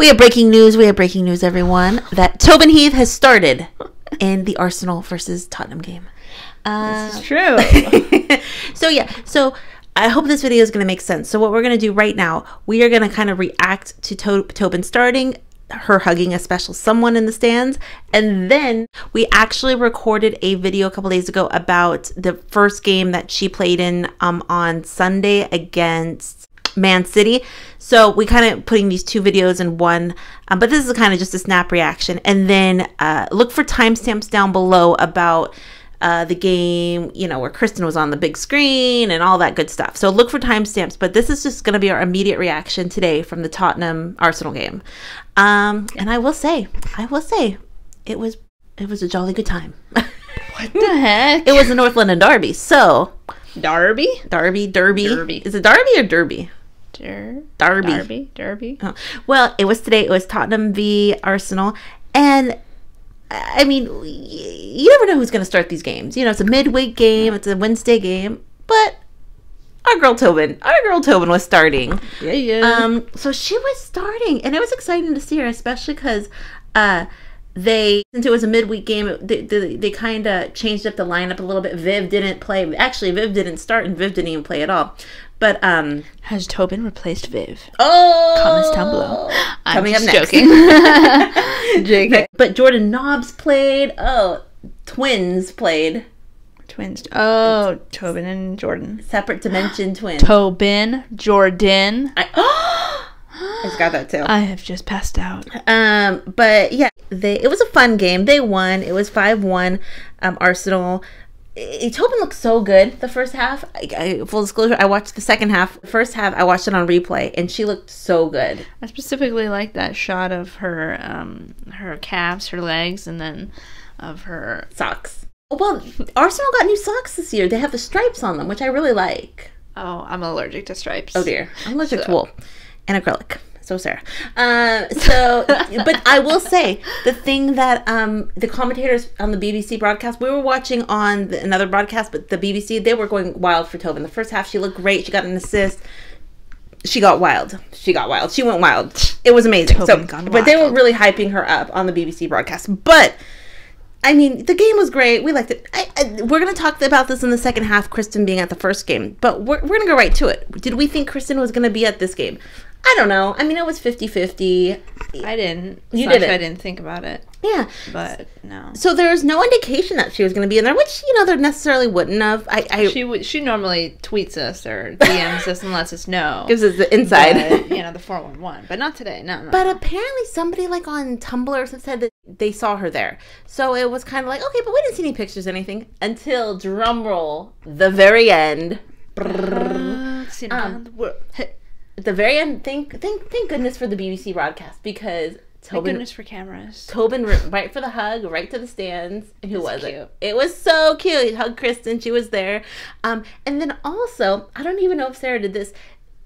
We have breaking news. We have breaking news, everyone. That Tobin Heath has started in the Arsenal versus Tottenham game. Uh, It's true. so yeah, so I hope this video is going to make sense. So what we're going to do right now, we are going to kind of react to, to- Tobin starting, her hugging a special someone in the stands, and then we actually recorded a video a couple days ago about the first game that she played in um, on Sunday against Man City. So we kind of putting these two videos in one, um, but this is kind of just a snap reaction. And then uh, look for timestamps down below about uh, the game, you know, where Christen was on the big screen and all that good stuff. So look for timestamps. But this is just going to be our immediate reaction today from the Tottenham Arsenal game. Um, and I will say, I will say, it was it was a jolly good time. what the heck? it was the North London Derby. So Derby, Derby, Derby, Derby. Is it Derby or Derby? Der- Derby. Darby? Derby? Oh. Well, it was today. It was Tottenham v Arsenal, and I mean, you never know who's going to start these games. You know, it's a midweek game. It's a Wednesday game, but our girl Tobin, our girl Tobin was starting. Yeah, yeah. Um, so she was starting, and it was exciting to see her, especially because uh, they since it was a midweek game, they, they, they kind of changed up the lineup a little bit. Viv didn't play. Actually, Viv didn't start, and Viv didn't even play at all. But um, Has Tobin replaced Viv? oh, Comments down below. I'm Coming up just next. joking. But Jordan Nobbs played. Oh, twins played. Twins. Oh, Tobin and Jordan. Separate dimension twins. Tobin, Jordan. I, I just got that too. I have just passed out. Um, but yeah, they it was a fun game. They won. It was five one. Um, Arsenal. Tobin looked so good the first half. I, I, full disclosure, I watched the second half. The first half, I watched it on replay, and she looked so good. I specifically like that shot of her, um, her calves, her legs, and then of her. Socks. Well, Arsenal got new socks this year. They have the stripes on them, which I really like. Oh, I'm allergic to stripes. Oh dear, I'm allergic to wool and acrylic. So Sarah. Um, so, but I will say the thing that um, the commentators on the BBC broadcast, we were watching on the, another broadcast, but the BBC they were going wild for Tobin. The first half, she looked great. She got an assist. She got wild. She got wild. She went wild. It was amazing. so, Tobin gone but they were really hyping her up on the BBC broadcast. But I mean, the game was great. We liked it. I, I, we're going to talk about this in the second half, Christen being at the first game, but we're, we're going to go right to it. Did we think Christen was going to be at this game? I don't know. I mean, it was 50 50. I didn't. You didn't. I didn't think about it, Yeah. but no. So there was no indication that she was going to be in there, which, you know, there necessarily wouldn't have. I, I She would. She normally tweets us or DMs us and lets us know. gives us the inside. But, you know the four one one, but not today. No, no. But apparently, somebody like on Tumblr said that they saw her there. So it was kind of like, okay, but we didn't see any pictures, or anything until drumroll, the very end. Uh, Um, At the very end, thank thank thank goodness for the BBC broadcast because Tobin, Thank goodness for cameras. Tobin right for the hug, right to the stands. And who was It's it? It was so cute. He hugged Christen. She was there. Um, and then also, I don't even know if Sarah did this.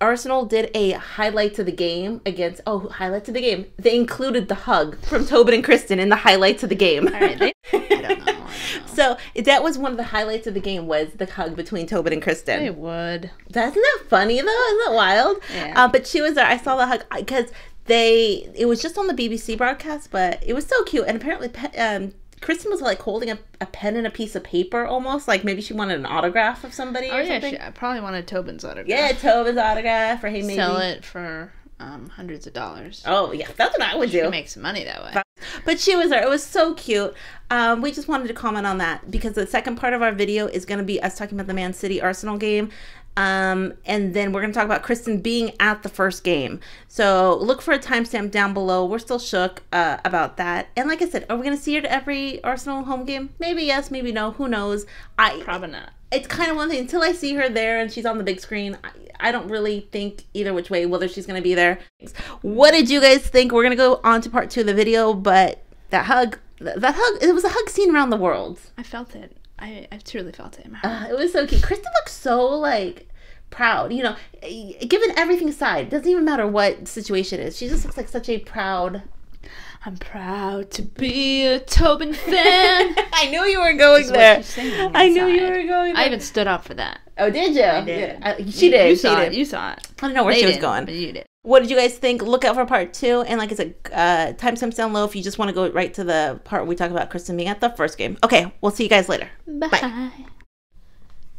Arsenal did a highlight to the game against. Oh, highlight to the game. They included the hug from Tobin and Christen in the highlight to the game. All right, they, I don't know. I don't know. so that was one of the highlights of the game was the hug between Tobin and Christen. It would. That's not funny though. Isn't that wild? Yeah. Uh, but she was there. I saw the hug because they. It was just on the BBC broadcast, but it was so cute. And apparently, um, Christen was like holding a, a pen and a piece of paper, almost like maybe she wanted an autograph of somebody Oh or yeah, something. she, I probably wanted Tobin's autograph. yeah, Tobin's autograph, or hey, maybe. sell it for um, hundreds of dollars. Oh yeah, that's what I would You do. make some money that way. But she was there. It was so cute. Um, we just wanted to comment on that because the second part of our video is going to be us talking about the Man City Arsenal game. Um, and then we're going to talk about Christen being at the first game. So look for a timestamp down below. We're still shook uh, about that. And like I said, are we going to see her at every Arsenal home game? Maybe yes, maybe no. Who knows? I Probably not. It's kind of one thing until I see her there and she's on the big screen. I, I don't really think either which way whether she's going to be there. What did you guys think? We're going to go on to part two of the video, but that hug, th- that hug, it was a hug seen around the world. I felt it. I, I truly felt it in my heart. Uh, it was so cute. Christen looks so like proud. You know, given everything aside, doesn't even matter what situation it is. She just looks like such a proud. I'm proud to be a Tobin fan. I knew you were going Is there. I knew you were going. There. I even stood up for that. Oh, did you? I did. Yeah, I- she did. You she saw did. it. You saw it. I don't know where They she was going. but you did. What did you guys think? Look out for part two. And like I said, uh, timestamps down low if you just want to go right to the part where we talk about Christen being at the first game. Okay, we'll see you guys later. Bye.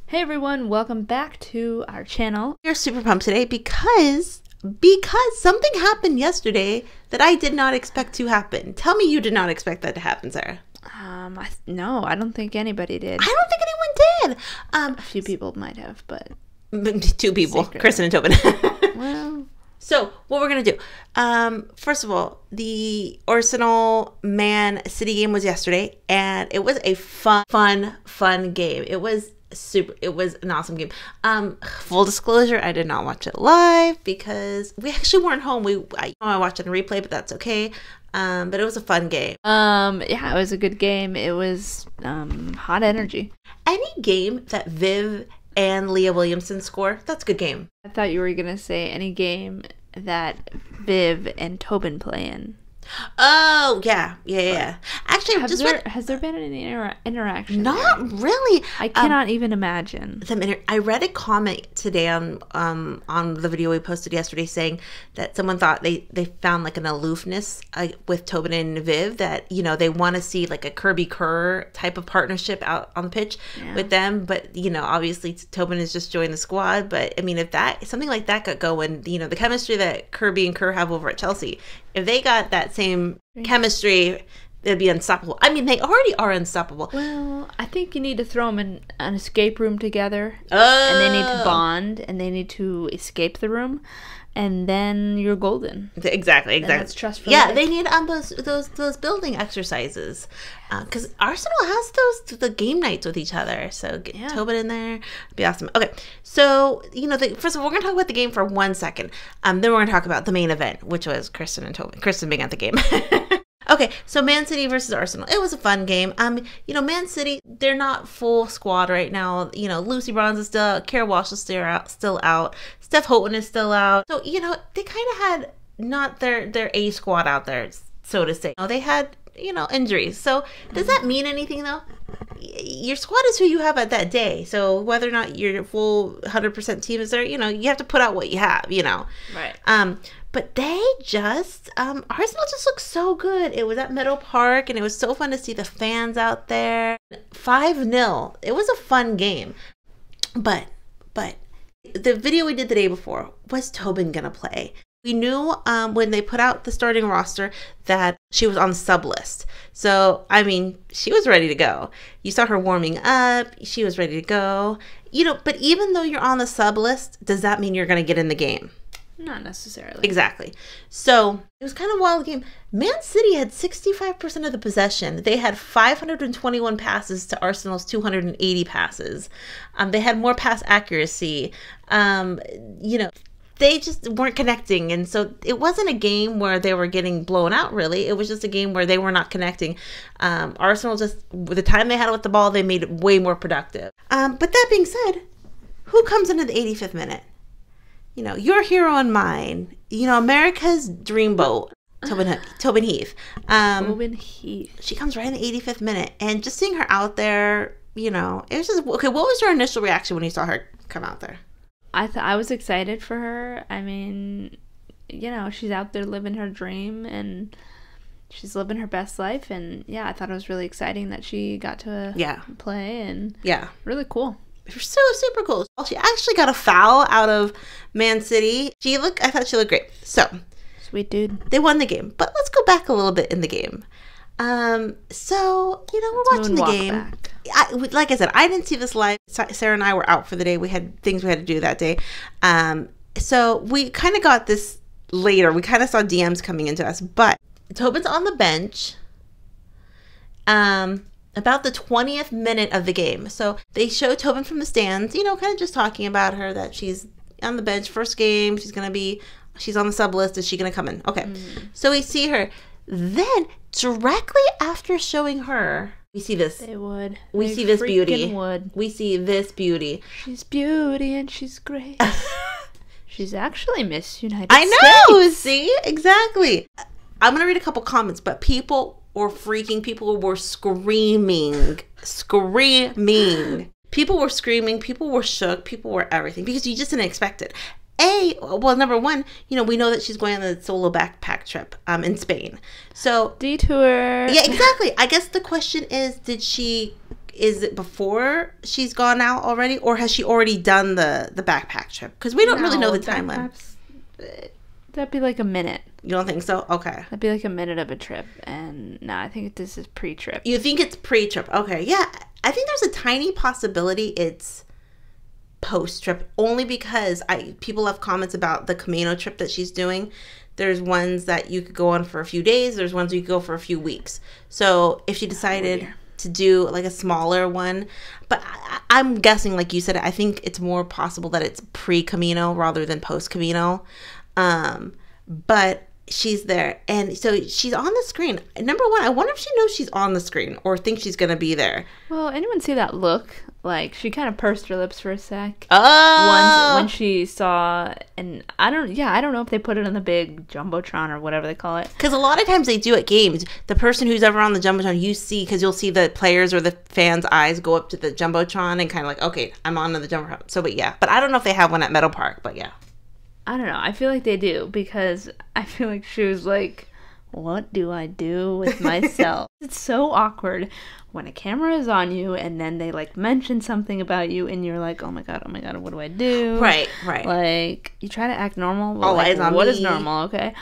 Hey everyone, welcome back to our channel. You're super pumped today because because something happened yesterday that I did not expect to happen. Tell me you did not expect that to happen, Sarah. Um, I, no, I don't think anybody did. I don't think anyone did. Um, A few people might have, but two people, Secret. Christen and Tobin. well, So what we're gonna do? Um, first of all, the Arsenal Man City game was yesterday, and it was a fun, fun, fun game. It was super. It was an awesome game. Um, full disclosure, I did not watch it live because we actually weren't home. We I, I watched it on replay, but that's okay. Um, but it was a fun game. um, yeah, it was a good game. It was um hot energy. Any game that Viv and Leah Williamson score, that's a good game. I thought you were gonna say any game that Viv and Tobin play in. Oh yeah, yeah, yeah. yeah. Actually, just there has there been any inter- interaction? there? Not really. I cannot even imagine. inter- I read a comment today on um on the video we posted yesterday saying that someone thought they they found like an aloofness uh, with Tobin and Viv that you know they want to see like a Kirby Kerr type of partnership out on the pitch Yeah. with them but you know obviously Tobin has just joined the squad but I mean if that something like that got going you know the chemistry that Kirby and Kerr have over at Chelsea if they got that same chemistry it'd be unstoppable I mean they already are unstoppable Well, I think you need to throw them in an escape room together, oh and they need to bond, and they need to escape the room, and then you're golden. Exactly, exactly. that's trust yeah, life. they need um those those those building exercises, because Arsenal has those the game nights with each other. So get Yeah. Tobin in there, It'd be awesome. Okay, so you know, the, first of all, we're gonna talk about the game for one second. Um, then we're gonna talk about the main event, which was Christen and Tobin. Christen being at the game. Okay, so Man City versus Arsenal. It was a fun game. Um, you know, Man City, they're not full squad right now. You know, Lucy Bronze is still out, Keira Walsh is still out, still out. Steph Houghton is still out. So, you know, they kind of had not their their A squad out there, so to say. You know, they had, you know, injuries. So, does that mean anything though? Your squad is who you have at that day. So, whether or not your full 100% team is there, you know, you have to put out what you have, you know. Right. Um, but they just um Arsenal just looked so good. It was at Meadow Park and it was so fun to see the fans out there. 5-0. It was a fun game. But but the video we did the day before was Tobin gonna play. We knew um, when they put out the starting roster that she was on sub list. So, I mean, she was ready to go. You saw her warming up. She was ready to go. You know, but even though you're on the sub list, does that mean you're going to get in the game? Not necessarily. Exactly. So it was kind of a wild game. Man City had 65% of the possession. They had 521 passes to Arsenal's 280 passes. Um, they had more pass accuracy. Um, you know, they just weren't connecting. And so it wasn't a game where they were getting blown out, really. It was just a game where they were not connecting. Um, Arsenal just, with the time they had with the ball, they made it way more productive. Um, but that being said, who comes into the 85th minute? You know, your hero and mine, you know, America's dreamboat, Tobin, Tobin Heath. Um, Tobin Heath. she comes right in the 85th minute, and just seeing her out there, you know, it was just okay. What was your initial reaction when you saw her come out there? I th- I was excited for her. I mean, you know, she's out there living her dream and she's living her best life. And yeah, I thought it was really exciting that she got to Yeah, play and yeah, really cool. So super cool. Well, she actually got a foul out of Man City. She looked, I thought she looked great. So Sweet dude. they won the game, but let's go back a little bit in the game. Um, so you know, we're watching the game. I, like I said, I didn't see this live. Sarah and I were out for the day. We had things we had to do that day. Um, so we kind of got this later. We kind of saw DMs coming into us, but Tobin's on the bench. Um, about the 20th minute of the game. So they show Tobin from the stands, you know, kind of just talking about her that she's on the bench, first game. She's going to be, she's on the sub list. Is she going to come in? Okay. Mm. So we see her. Then, directly after showing her, we see this. They would. We They see this beauty. Would. We see this beauty. She's beauty and she's great. she's actually Miss United I States. know. See, exactly. I'm gonna read a couple comments, but people were freaking. People were screaming, screaming. People were screaming. People were shook. People were everything because you just didn't expect it. a well, number one, you know, we know that she's going on a solo backpack trip um in Spain. So Detour. yeah, exactly. I guess the question is, did she? Is it before she's gone out already, or has she already done the the backpack trip? Because we don't really know the timeline. That'd be like a minute. You don't think so? Okay. That'd be like a minute of a trip, and no, I think this is pre-trip. You think it's pre-trip? Okay, yeah. I think there's a tiny possibility it's post-trip, only because I people have comments about the Camino trip that she's doing. There's ones that you could go on for a few days. There's ones you could go for a few weeks. So if she decided oh, dear. to do like a smaller one, but I, I'm guessing, like you said, I think it's more possible that it's pre-Camino rather than post-Camino. Um, but she's there. And so she's on the screen. Number one i wonder if she knows she's on the screen or thinks she's gonna be there. Well, anyone see that look? Like she kind of pursed her lips for a sec. oh! Once when she saw, and I don't, yeah, I don't know if they put it on the big jumbotron or whatever they call it. because a lot of times they do at games. The person who's ever on the jumbotron you see because you'll see the players or the fans eyes go up to the jumbotron and kind of like okay i'm on to the jumbotron. So but yeah. But i don't know if they have one at meadow park but yeah I don't know. I feel like they do because I feel like she was like, "What do I do with myself?" it's so awkward when a camera is on you and then they like mention something about you and you're like, "Oh my god, oh my god, what do I do?" right right Like you try to act normal. All oh, like, eyes on what is me. normal? Okay.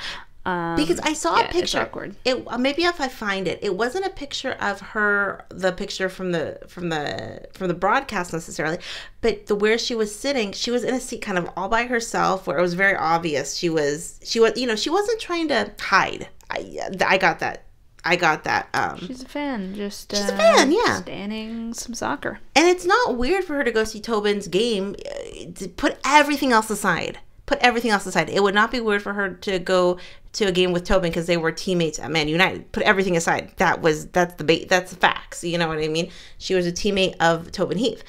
Um, because I saw yeah, a it's picture. awkward. It uh, maybe if I find it, it wasn't a picture of her, the picture from the from the from the broadcast necessarily, but the where she was sitting, she was in a seat kind of all by herself, where it was very obvious she was she was you know she wasn't trying to hide. I I got that. I got that. Um, She's a fan, just She's a uh, fan, yeah. standing some soccer. and it's not weird for her to go see Tobin's game. uh, To put everything else aside. Put everything else aside. It would not be weird for her to go to a game with Tobin because they were teammates at Man United. Put everything aside. That was that's the that's the facts. You know what I mean? She was a teammate of Tobin Heath.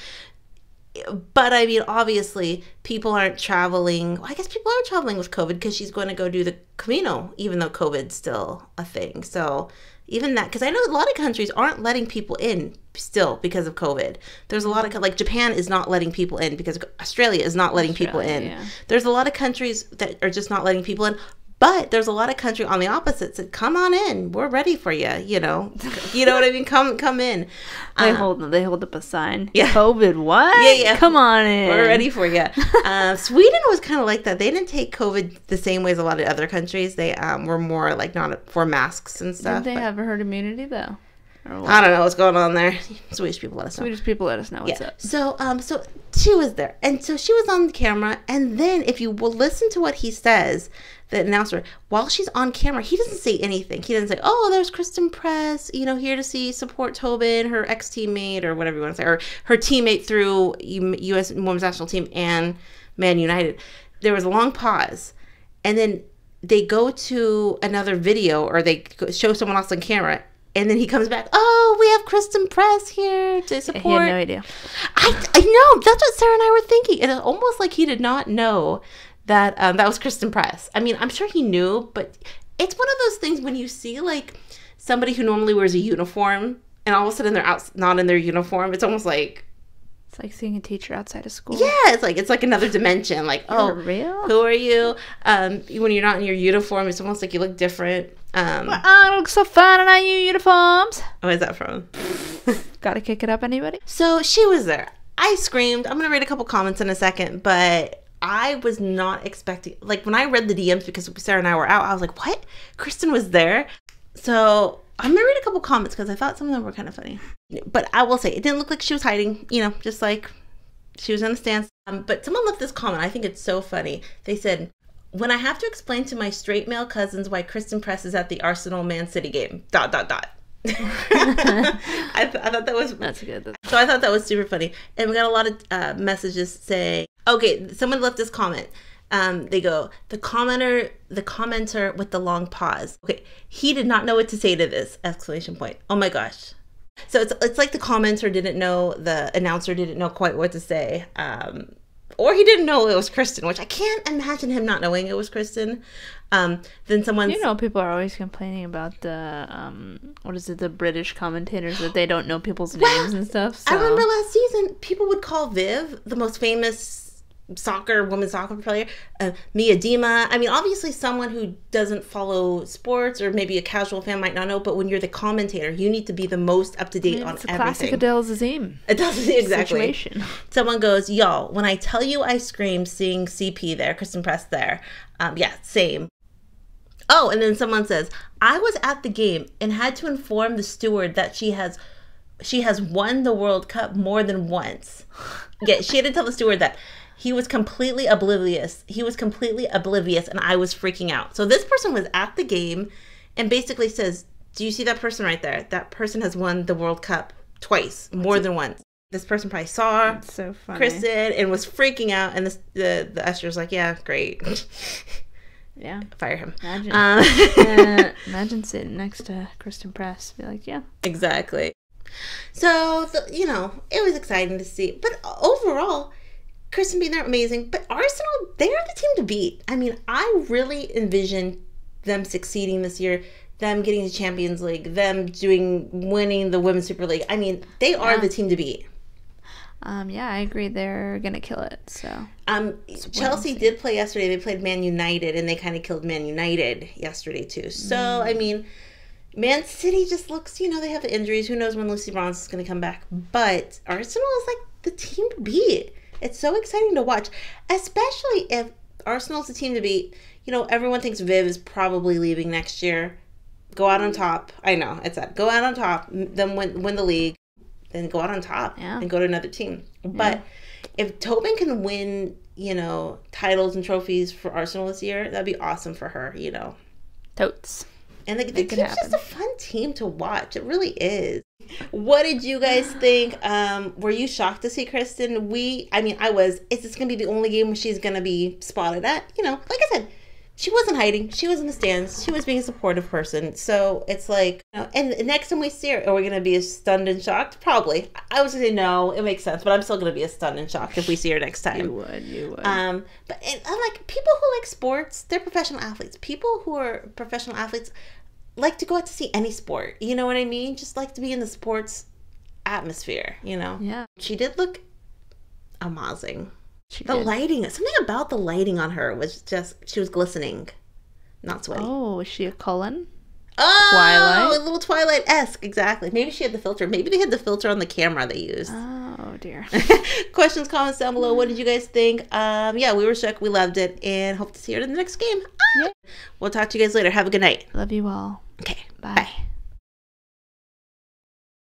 But I mean, obviously, people aren't traveling. well, I guess people are traveling with COVID because she's going to go do the Camino, even though COVID's still a thing. So even that, because I know a lot of countries aren't letting people in still because of COVID. There's a lot of like Japan is not letting people in because Australia is not letting people in. Yeah. There's a lot of countries that are just not letting people in. But there's a lot of country on the opposite said, "Come on in, we're ready for you." You know, you know what I mean. Come, come in. They Uh, hold they hold up a sign. Yeah. COVID. What? Yeah, yeah. Come on in. We're ready for you. uh, Sweden was kind of like that. They didn't take COVID the same way as a lot of other countries. They um, were more like not for masks and stuff. they but have herd immunity though? I don't know what's going on there. Swedish people let us know. Swedish people let us know what's Yeah. up. So um, so she was there, and so she was on the camera, and then if you will listen to what he says, the announcer, while she's on camera, he doesn't say anything. He doesn't say, "Oh, there's Christen Press, you know, here to see support Tobin, her ex teammate, or whatever you want to say, or her teammate through U.S. Women's National Team and Man United." There was a long pause, and then they go to another video, or they show someone else on camera. And then he comes back. Oh, we have Christen Press here to He support. had no idea. I, I know that's what Sarah and I were thinking. It's almost like he did not know that um, that was Christen Press. I mean, I'm sure he knew, but it's one of those things when you see like somebody who normally wears a uniform and all of a sudden they're out not in their uniform. It's almost like It's like seeing a teacher outside of school. yeah, it's like it's like another dimension. Like For oh, real? who are you? Um, when you're not in your uniform, it's almost like you look different. Um, I look so fine in our uniforms. where is that from? Gotta kick it up, anybody? So she was there. I screamed. I'm gonna read a couple comments in a second, but I was not expecting. Like when I read the DMs because Sarah and I were out, I was like, "What? Christen was there." So I'm gonna read a couple comments because I thought some of them were kind of funny. But I will say it didn't look like she was hiding. You know, just like she was in the stands. Um, but someone left this comment. I think it's so funny. They said. When I have to explain to my straight male cousins why Christen Press is at the Arsenal Man City game, dot dot dot. I, th- I thought that was That's good. so I thought that was super funny. And we got a lot of uh, messages saying, okay, someone left this comment. Um, they go, the commenter, the commenter with the long pause. Okay, he did not know what to say to this! Exclamation point. Oh my gosh. So it's it's like the commenter didn't know, the announcer didn't know quite what to say. Um, or he didn't know it was Christen, which I can't imagine him not knowing it was Christen. Um, then someone You know, people are always complaining about the um, what is it, the British commentators that they don't know people's names and stuff. So. I remember last season, people would call Viv the most famous soccer, women's soccer player, uh, Mia Dima. I mean, obviously, someone who doesn't follow sports or maybe a casual fan might not know, but when you're the commentator, you need to be the most up to date on It's a classic everything. Adele Zazim It doesn't exactly. situation. Someone goes, y'all, when I tell you I screamed seeing CP there, Christen Press there, um, yeah, same. Oh, and then someone says, I was at the game and had to inform the steward that she has she has won the World Cup more than once. Yeah, she had to tell the steward that he was completely oblivious. He was completely oblivious and I was freaking out. So this person was at the game and basically says, Do you see that person right there? That person has won the World Cup twice, more than once. This person probably saw It's so funny. Christen and was freaking out, and the the, the usher's like, "Yeah, great, Yeah. fire him." Imagine. Um, Uh, imagine sitting next to Christen Press. Be like, yeah. exactly. So the, you know, it was exciting to see, but overall, Christen being there amazing. But Arsenal, they are the team to beat. I mean, I really envision them succeeding this year. Them getting the Champions League, them doing winning the Women's Super League. I mean, they are Yeah. the team to beat. Um, yeah, I agree. They're gonna kill it. So Um, Chelsea did play yesterday. They played Man United, and they kind of killed Man United yesterday too. So I mean, Man City just looks. You know, they have injuries. Who knows when Lucy Bronze is going to come back? But Arsenal is like the team to beat. It's so exciting to watch, especially if Arsenal's the team to beat. You know, everyone thinks Viv is probably leaving next year. Go out on top. I know it's that. Go out on top. Then win win the league. Then go out on top Yeah. and go to another team. But if Tobin can win, you know, titles and trophies for Arsenal this year, that'd be awesome for her, you know. totes. And the, the team's just a fun team to watch. It really is. What did you guys think? Um, were you shocked to see Christen? We, I mean, I was. Is this going to be the only game where she's going to be spotted at? You know, like I said, she wasn't hiding. She was in the stands. She was being a supportive person. So it's like, you know, and the next time we see her, are we going to be stunned and shocked? Probably. I was going to say no. It makes sense, but I'm still going to be stunned and shocked if we see her next time. You would. You would. Um, but and, like people who like sports, they're professional athletes. People who are professional athletes like to go out to see any sport. You know what I mean? Just like to be in the sports atmosphere. You know. yeah. She did look amazing. She The did. lighting, something about the lighting on her was just she was glistening, not sweaty. Oh, Oh, is she a Cullen? Twilight, Twilight? a little Twilight esque, exactly. Maybe she had the filter. Maybe they had the filter on the camera they used. Oh dear. Questions, comments down below. What did you guys think? Um, yeah, we were shook. We loved it, and hope to see you in the next game. Ah! Yep. We'll talk to you guys later. Have a good night. Love you all. Okay, Bye. bye.